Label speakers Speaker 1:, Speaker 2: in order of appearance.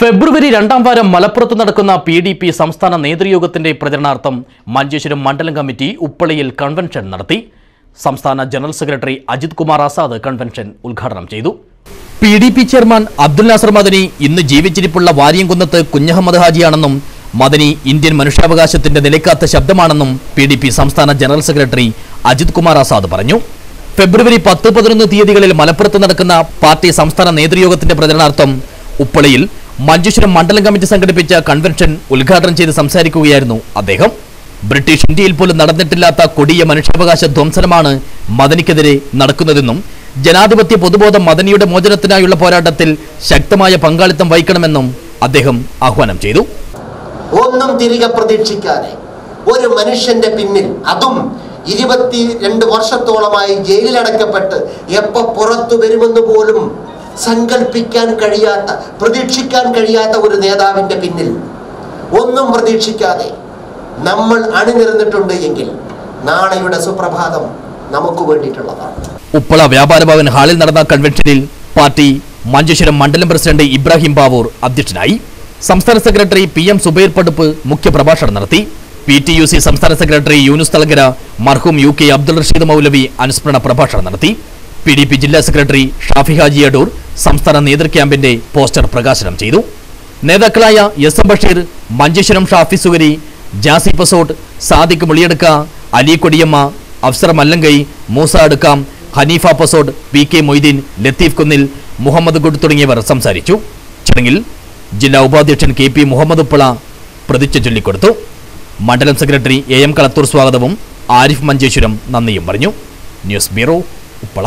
Speaker 1: ഫെബ്രുവരി രണ്ടാം വാരം മലപ്പുറത്ത് നടക്കുന്ന പി ഡി പി സംസ്ഥാന നേതൃയോഗത്തിന്റെ പ്രചരണാർത്ഥം മഞ്ചേശ്വരം മണ്ഡലം കമ്മിറ്റി ഉപ്പളയിൽ കൺവെൻഷൻ നടത്തി. സംസ്ഥാന general secretary Ajith Kumar Azad convention ഉദ്ഘാടനം ചെയ്തു. P D P chairman Abdul Nasar Madani ഇന്ന് ജീവിച്ചിരിപ്പുള്ള വാര്യംകുന്നത്ത് കുഞ്ഞഹമ്മദ് ഹാജിയാണെന്നും മദനി ഇന്ത്യൻ മനുഷ്യാവകാശത്തിന്റെ നിലക്കാത്ത ശബ്ദമാണെന്നും പി ഡി പി സംസ്ഥാന ജനറൽ സെക്രട്ടറി അജിത് കുമാർ ആസാദ് പറഞ്ഞു. ഫെബ്രുവരി പത്ത് പതിനൊന്ന് തീയതികളിൽ മലപ്പുറത്ത് നടക്കുന്ന പാർട്ടി സംസ്ഥാന നേതൃയോഗത്തിന്റെ പ്രചരണാർത്ഥം ഉപ്പളയിൽ മഞ്ചേശ്വരം മണ്ഡലം കമ്മിറ്റി സംഘടിപ്പിച്ച കൺവെൻഷൻ ഉദ്ഘാടനം ചെയ്ത് സംസാരിക്കുകയായിരുന്നു അദ്ദേഹം. ബ്രിട്ടീഷ് ഇന്ത്യയിൽ പോലും നടന്നിട്ടില്ലാത്ത കൊടിയ മനുഷ്യാവകാശ ധ്വംസനമാണ് മദനിക്കെതിരെ നടക്കുന്നതെന്നും ജനാധിപത്യ പൊതുബോധം മദനിയുടെ മോചനത്തിനായുള്ള പോരാട്ടത്തിൽ ശക്തമായ പങ്കാളിത്തം വഹിക്കണമെന്നും അദ്ദേഹം ആഹ്വാനം ചെയ്തു.
Speaker 2: ഒന്നും തിരികെ പ്രതീക്ഷിക്കാതെ ഒരു മനുഷ്യന്റെ പിന്നിൽ അതും ഇരുപത്തി രണ്ട് വർഷത്തോളമായി ജയിലിലടക്കപ്പെട്ട് എപ്പോ പുറത്തു വരുമെന്ന് പോലും സങ്കല്പിക്കാൻ കഴിയാത്ത പ്രതീക്ഷിക്കാൻ കഴിയാത്ത ഒരു നേതാവിന്റെ പിന്നിൽ. ഒന്നും പ്രതീക്ഷിക്കാതെ നമ്മൾ അണിനിരന്നിട്ടുണ്ട് എങ്കിൽ നാളെയുടെ സുപ്രഭാതം നമുക്ക് വേണ്ടിയിട്ടുള്ളതാണ്.
Speaker 1: ഉപ്പള വ്യാപാര ഭവൻ ഹാളിൽ നടന്ന കൺവെൻഷനിൽ പാർട്ടി മഞ്ചേശ്വരം മണ്ഡലം പ്രസിഡന്റ് ഇബ്രാഹിം ബാവൂർ അധ്യക്ഷനായി. സംസ്ഥാന secretary P M Subair Paduppu മുഖ്യപ്രഭാഷണം നടത്തി. പി ടി യു സി സംസ്ഥാന സെക്രട്ടറി യൂനുസ് തലങ്കര മർഹൂം യു കെ അബ്ദുൾ റഷീദ് മൗലവി അനുസ്മരണ പ്രഭാഷണം നടത്തി. പി ഡി പി ജില്ലാ സെക്രട്ടറി ഷാഫി ഹാജി അടൂർ സംസ്ഥാന നേതൃക്യാമ്പിന്റെ പോസ്റ്റർ പ്രകാശനം ചെയ്തു. നേതാക്കളായ S M Basheer Manjeshwaram Shafi Sugari Jasi Pasott Sadiq Muliyadukka Ali Kodiyamma Afsar Mallangai Moosa Adukkam Haneefa Pasott P K Moideen Latheef Kunnil Muhammad Gud തുടങ്ങിയവർ സംസാരിച്ചു. ചടങ്ങിൽ ജില്ലാ ഉപാധ്യക്ഷൻ കെ പി മുഹമ്മദ് ഉപ്പള പ്രതിജ്ഞ ചൊല്ലിക്കൊടുത്തു. മണ്ഡലം സെക്രട്ടറി എ എം കളത്തൂർ സ്വാഗതവും ആരിഫ് മഞ്ചേശ്വരം നന്ദിയും പറഞ്ഞു. News bureau Uppala.